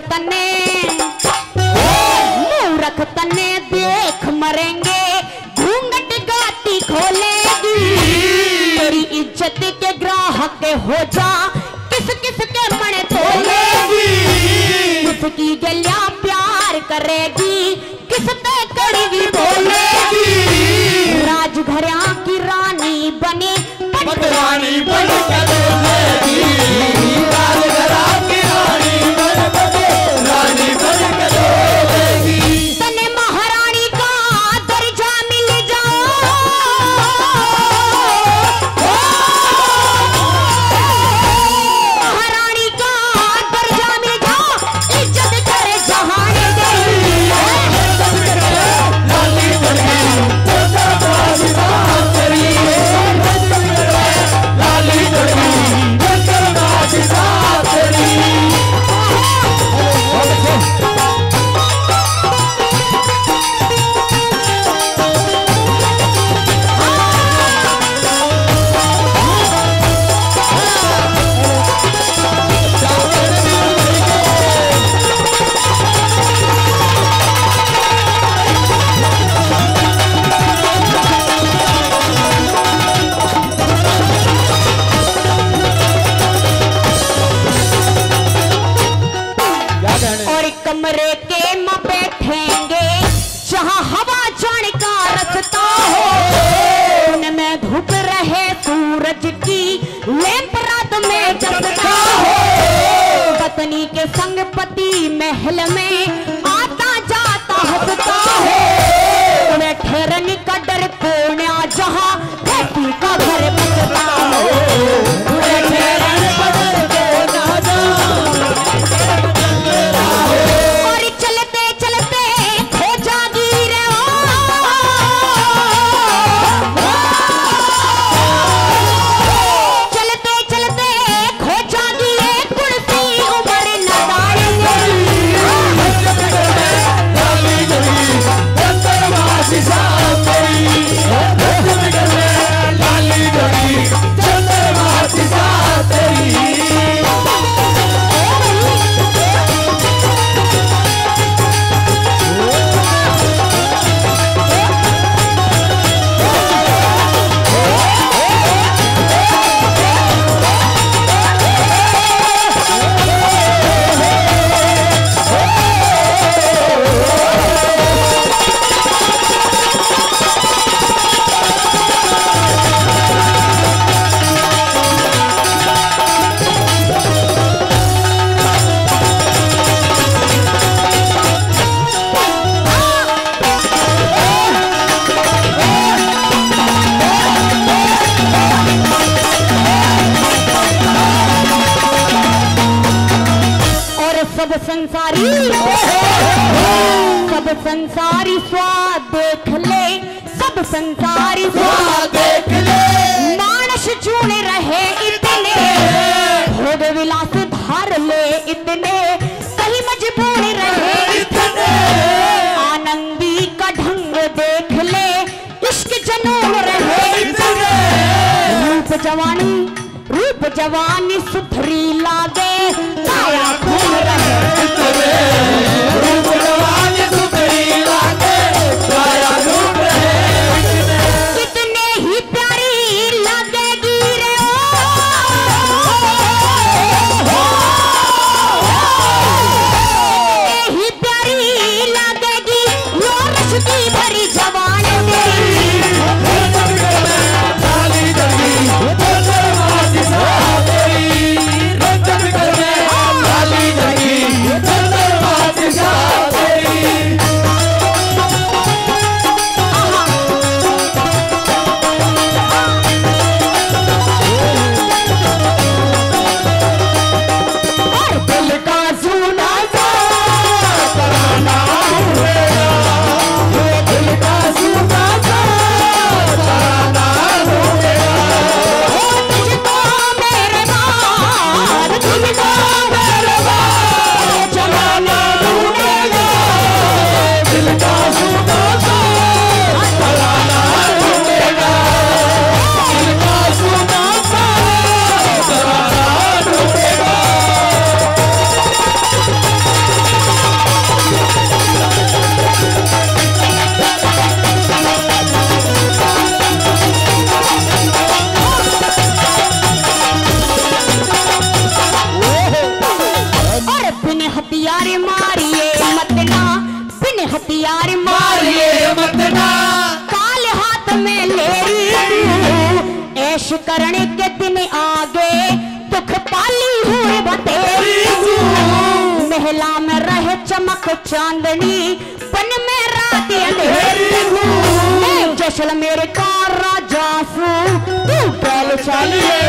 तने मूरख तने देख मरेंगे, घूंघट गाती खोलेगी। तेरी इज़्ज़त के ग्राहक हो जा, किस किस के मन तोलेगी। किसकी गलियाँ प्यार करेगी किस पे बोलेगी। राजघरिया की रानी बन। पत्नी के संग पति महल में आता जाता हंसता है। मैं ठहरने सब संसारी सब संसारी स्वाद देख ले? सब संसारी स्वाद देख ले। मानस चून रहे इतने। भोग विलास धार ले इतने। कहीं मजबूर रहे इतने। आनंदी का ढंग देख ले। इश्क जनून रहे इतने। रूप जवानी रूप जवानी सुथरी लागे काया खून रहे। ऐश करने के दिन आगे दुख पाली हुए बतेरी महिला में रहे चमक चांदनी पन में रात अंधेरी। मैं जैसलमेर का राजा तू पहले चलिए